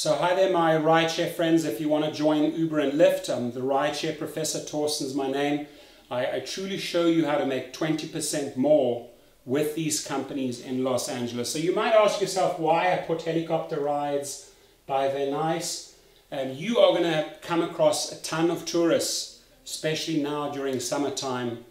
So hi there my rideshare friends, if you want to join Uber and Lyft, I'm the rideshare professor, Torsten's my name. I, I truly show you how to make 20% more with these companies in Los Angeles. So you might ask yourself why I put helicopter rides by Van Nuys. And you are going to come across a ton of tourists, especially now during summertime.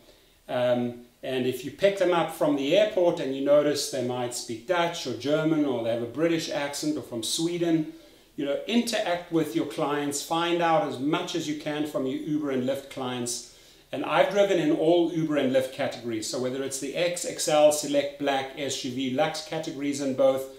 Um, and if you pick them up from the airport and you notice they might speak Dutch or German or they have a British accent or from Sweden, you know, interact with your clients, find out as much as you can from your Uber and Lyft clients. And I've driven in all Uber and Lyft categories. So whether it's the X, XL, Select, Black, SUV, Lux categories in both,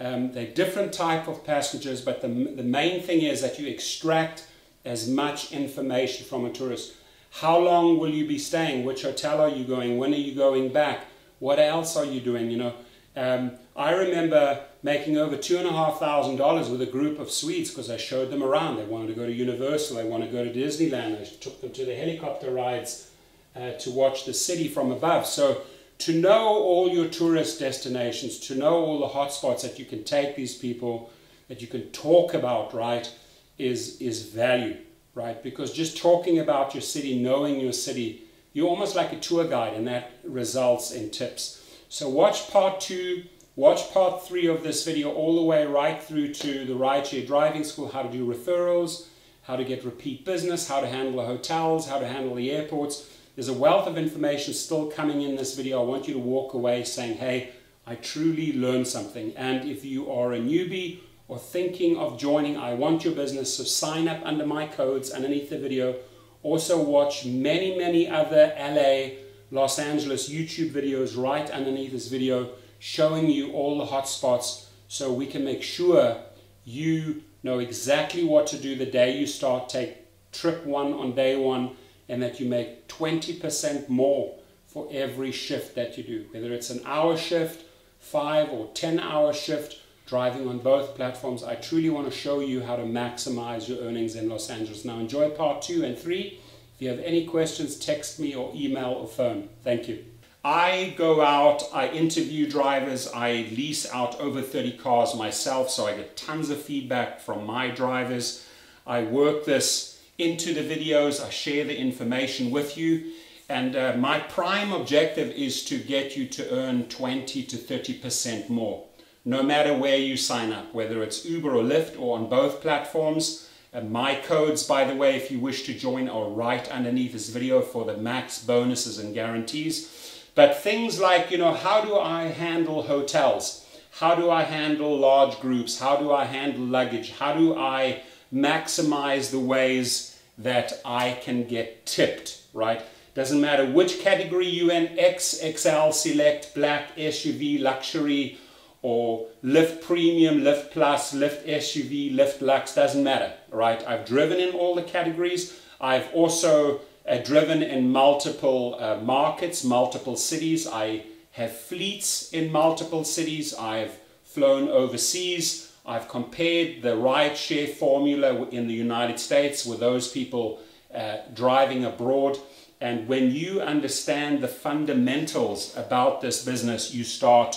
um, they're different type of passengers, but the, the main thing is that you extract as much information from a tourist. How long will you be staying? Which hotel are you going? When are you going back? What else are you doing? You know, um, I remember making over two and a half thousand dollars with a group of Swedes because I showed them around. They wanted to go to Universal, they wanted to go to Disneyland. I took them to the helicopter rides uh, to watch the city from above. So to know all your tourist destinations, to know all the hotspots that you can take these people, that you can talk about, right, is is value right? Because just talking about your city, knowing your city, you're almost like a tour guide and that results in tips. So watch part two, watch part three of this video all the way right through to the rideshare driving school, how to do referrals, how to get repeat business, how to handle the hotels, how to handle the airports. There's a wealth of information still coming in this video. I want you to walk away saying, hey, I truly learned something. And if you are a newbie or thinking of joining I Want Your Business, so sign up under my codes underneath the video. Also watch many, many other LA, Los Angeles YouTube videos right underneath this video showing you all the hot spots so we can make sure you know exactly what to do the day you start, take trip one on day one, and that you make 20% more for every shift that you do. Whether it's an hour shift, five or 10 hour shift, driving on both platforms. I truly want to show you how to maximize your earnings in Los Angeles. Now enjoy part two and three. If you have any questions, text me or email or phone. Thank you. I go out, I interview drivers, I lease out over 30 cars myself, so I get tons of feedback from my drivers. I work this into the videos, I share the information with you, and uh, my prime objective is to get you to earn 20 to 30% more no matter where you sign up, whether it's Uber or Lyft or on both platforms. And my codes, by the way, if you wish to join, are right underneath this video for the max bonuses and guarantees. But things like, you know, how do I handle hotels? How do I handle large groups? How do I handle luggage? How do I maximize the ways that I can get tipped, right? Doesn't matter which category you in, X, XL, Select, Black, SUV, Luxury, or Lyft Premium, Lyft Plus, Lyft SUV, Lyft Lux, doesn't matter, right? I've driven in all the categories. I've also uh, driven in multiple uh, markets, multiple cities. I have fleets in multiple cities. I've flown overseas. I've compared the rideshare formula in the United States with those people uh, driving abroad. And when you understand the fundamentals about this business, you start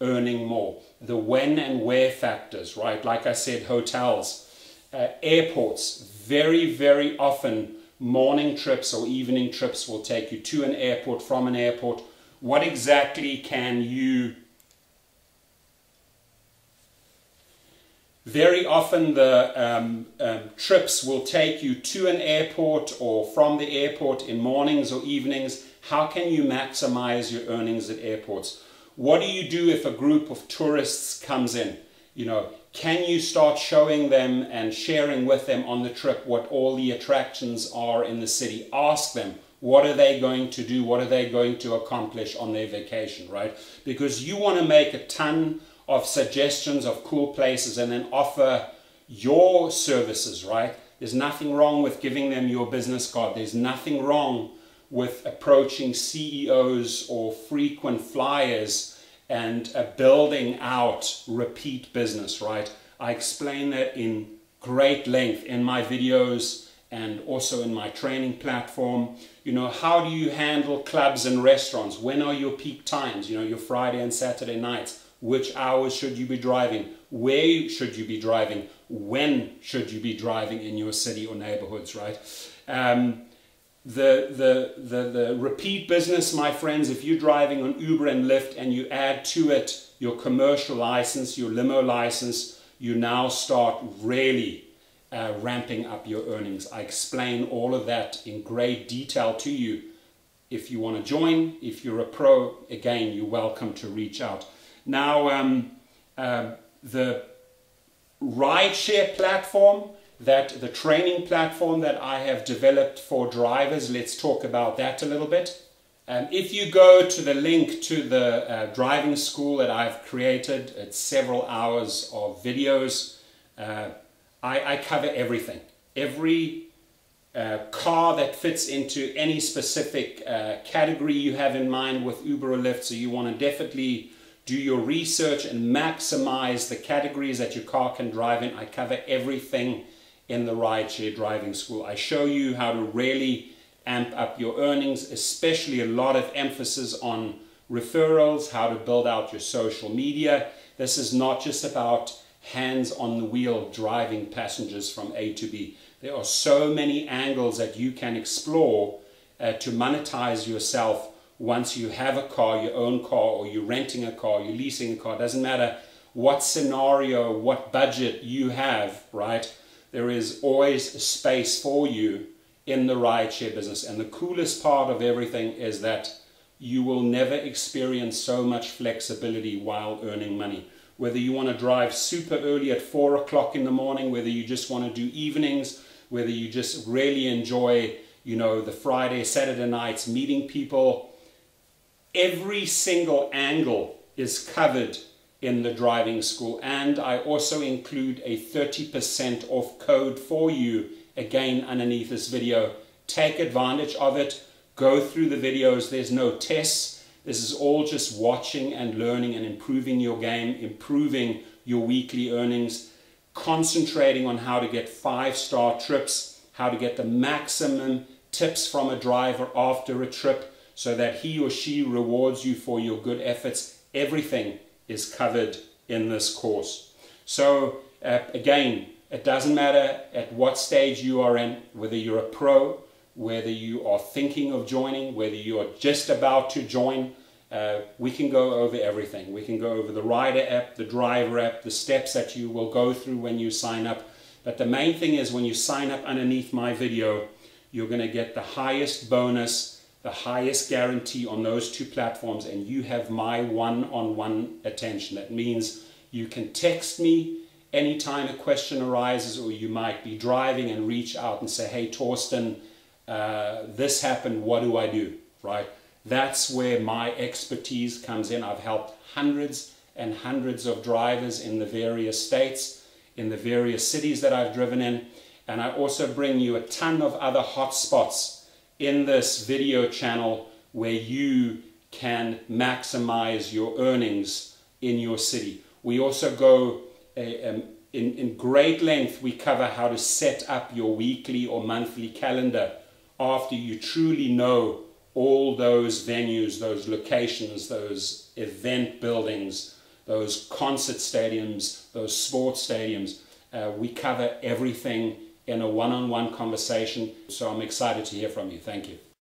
earning more. The when and where factors, right? Like I said, hotels, uh, airports, very, very often morning trips or evening trips will take you to an airport, from an airport. What exactly can you Very often the um, um, trips will take you to an airport or from the airport in mornings or evenings. How can you maximize your earnings at airports? What do you do if a group of tourists comes in? You know, can you start showing them and sharing with them on the trip what all the attractions are in the city? Ask them, what are they going to do? What are they going to accomplish on their vacation, right? Because you want to make a ton of suggestions of cool places and then offer your services, right? There's nothing wrong with giving them your business card. There's nothing wrong with approaching CEOs or frequent flyers and uh, building out repeat business, right? I explain that in great length in my videos and also in my training platform. You know, how do you handle clubs and restaurants? When are your peak times? You know, your Friday and Saturday nights. Which hours should you be driving? where should you be driving, when should you be driving in your city or neighborhoods, right? Um, the, the, the, the repeat business, my friends, if you're driving on Uber and Lyft and you add to it your commercial license, your limo license, you now start really uh, ramping up your earnings. I explain all of that in great detail to you. If you want to join, if you're a pro, again, you're welcome to reach out. Now, um, uh, the rideshare platform, that the training platform that I have developed for drivers, let's talk about that a little bit. Um, if you go to the link to the uh, driving school that I've created, it's several hours of videos. Uh, I, I, cover everything. Every uh, car that fits into any specific uh, category you have in mind with Uber or Lyft. So you want to definitely do your research and maximize the categories that your car can drive in. I cover everything in the rideshare driving school. I show you how to really amp up your earnings, especially a lot of emphasis on referrals, how to build out your social media. This is not just about hands on the wheel driving passengers from A to B. There are so many angles that you can explore uh, to monetize yourself once you have a car, your own car, or you're renting a car, you're leasing a car. Doesn't matter what scenario, what budget you have, right? There is always a space for you in the rideshare business. And the coolest part of everything is that you will never experience so much flexibility while earning money. Whether you want to drive super early at four o'clock in the morning, whether you just want to do evenings, whether you just really enjoy, you know, the Friday, Saturday nights, meeting people, every single angle is covered in the driving school. And I also include a 30% off code for you again underneath this video. Take advantage of it. Go through the videos. There's no tests. This is all just watching and learning and improving your game, improving your weekly earnings, concentrating on how to get five-star trips, how to get the maximum tips from a driver after a trip so that he or she rewards you for your good efforts. Everything is covered in this course. So uh, again, it doesn't matter at what stage you are in, whether you're a pro, whether you are thinking of joining, whether you are just about to join, uh, we can go over everything. We can go over the rider app, the driver app, the steps that you will go through when you sign up. But the main thing is when you sign up underneath my video, you're going to get the highest bonus, the highest guarantee on those two platforms, and you have my one-on-one -on -one attention. That means you can text me anytime a question arises or you might be driving and reach out and say, hey, Torsten, uh, this happened, what do I do, right? That's where my expertise comes in. I've helped hundreds and hundreds of drivers in the various states, in the various cities that I've driven in. And I also bring you a ton of other hotspots in this video channel where you can maximize your earnings in your city. We also go a, um, in, in great length, we cover how to set up your weekly or monthly calendar after you truly know all those venues, those locations, those event buildings, those concert stadiums, those sports stadiums. Uh, we cover everything in a one-on-one conversation. So I'm excited to hear from you. Thank you.